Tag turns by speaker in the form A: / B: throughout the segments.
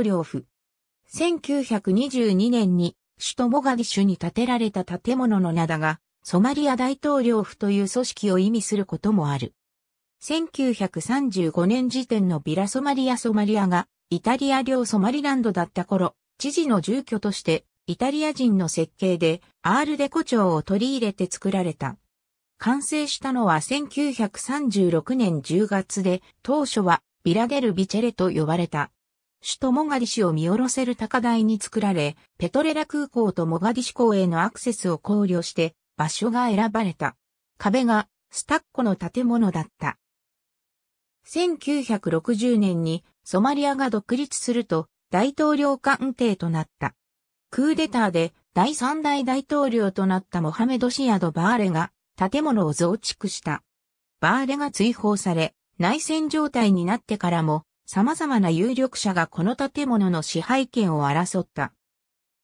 A: 領府。1922年に首都モガディシュに建てられた建物の名だが、ソマリア大統領府という組織を意味することもある。1935年時点のビラソマリアソマリアがイタリア領ソマリランドだった頃、知事の住居としてイタリア人の設計でアールデコ調を取り入れて作られた。完成したのは1936年10月で、当初はビラデルビチェレと呼ばれた。首都モガディシュを見下ろせる高台に作られ、ペトレラ空港とモガディシュ港へのアクセスを考慮して場所が選ばれた。壁がスタッコの建物だった。1960年にソマリアが独立すると大統領官邸となった。クーデターで第三代大統領となったモハメド・シアド・バーレが建物を増築した。バーレが追放され、内戦状態になってからも様々な有力者がこの建物の支配権を争った。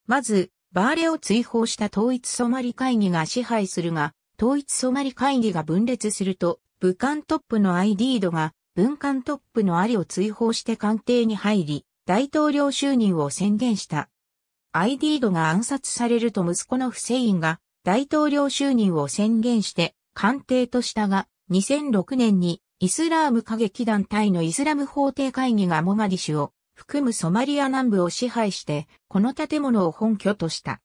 A: まず、バーレを追放した統一ソマリ会議が支配するが、統一ソマリ会議が分裂すると、武官トップのアイディードが、文官トップのアリを追放して官邸に入り、大統領就任を宣言した。アイディードが暗殺されると息子のフセインが大統領就任を宣言して官邸としたが、2006年にイスラーム過激団体のイスラム法廷会議がモガディシュを含むソマリア南部を支配して、この建物を本拠とした。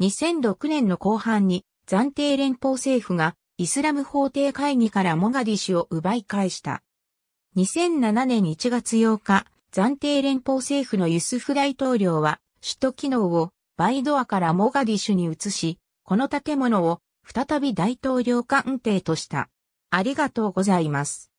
A: 2006年の後半に暫定連邦政府がイスラム法廷会議からモガディシュを奪い返した。2007年1月8日、暫定連邦政府のユスフ大統領は首都機能をバイドアからモガディシュに移し、この建物を再び大統領官邸とした。ありがとうございます。